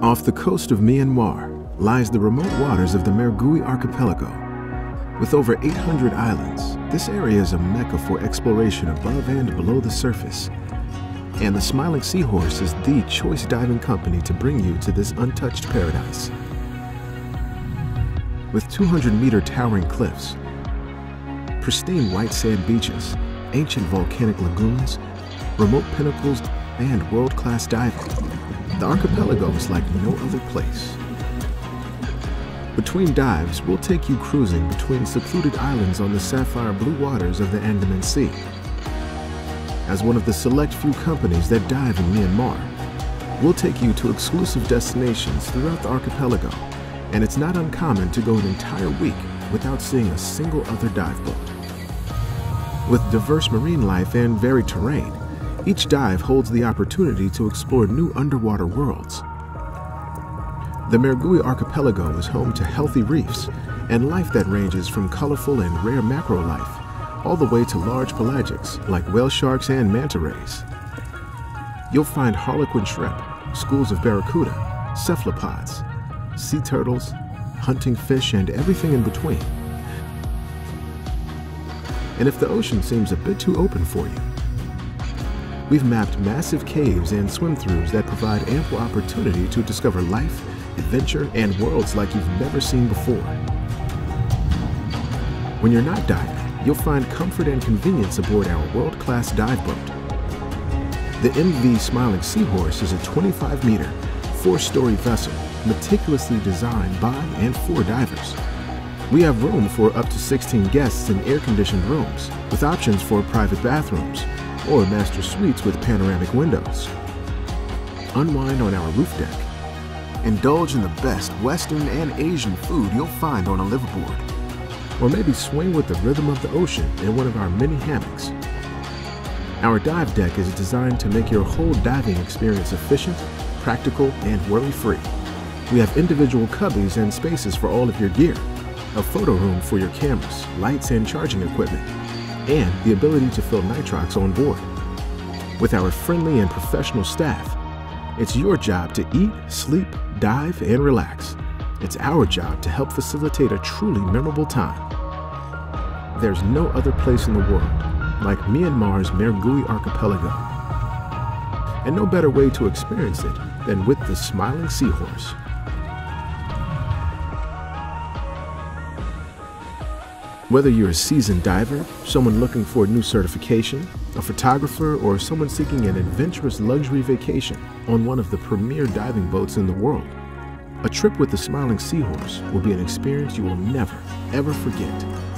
Off the coast of Myanmar lies the remote waters of the Mergui Archipelago. With over 800 islands, this area is a mecca for exploration above and below the surface. And the Smiling Seahorse is the choice diving company to bring you to this untouched paradise. With 200 meter towering cliffs, pristine white sand beaches, ancient volcanic lagoons, remote pinnacles, and world-class diving, the archipelago is like no other place. Between dives, we'll take you cruising between secluded islands on the sapphire blue waters of the Andaman Sea. As one of the select few companies that dive in Myanmar, we'll take you to exclusive destinations throughout the archipelago, and it's not uncommon to go an entire week without seeing a single other dive boat. With diverse marine life and varied terrain, each dive holds the opportunity to explore new underwater worlds. The Mergui Archipelago is home to healthy reefs and life that ranges from colorful and rare macro life all the way to large pelagics like whale sharks and manta rays. You'll find harlequin shrimp, schools of barracuda, cephalopods, sea turtles, hunting fish, and everything in between. And if the ocean seems a bit too open for you, We've mapped massive caves and swim-throughs that provide ample opportunity to discover life, adventure, and worlds like you've never seen before. When you're not diving, you'll find comfort and convenience aboard our world-class dive boat. The MV Smiling Seahorse is a 25-meter, four-story vessel meticulously designed by and for divers. We have room for up to 16 guests in air-conditioned rooms, with options for private bathrooms, or master suites with panoramic windows. Unwind on our roof deck. Indulge in the best Western and Asian food you'll find on a liveaboard. Or maybe swing with the rhythm of the ocean in one of our many hammocks. Our dive deck is designed to make your whole diving experience efficient, practical, and worry-free. We have individual cubbies and spaces for all of your gear, a photo room for your cameras, lights, and charging equipment, and the ability to fill nitrox on board. With our friendly and professional staff, it's your job to eat, sleep, dive, and relax. It's our job to help facilitate a truly memorable time. There's no other place in the world like Myanmar's Mergui Archipelago. And no better way to experience it than with the Smiling Seahorse. Whether you're a seasoned diver, someone looking for a new certification, a photographer, or someone seeking an adventurous luxury vacation on one of the premier diving boats in the world, a trip with the Smiling Seahorse will be an experience you will never, ever forget.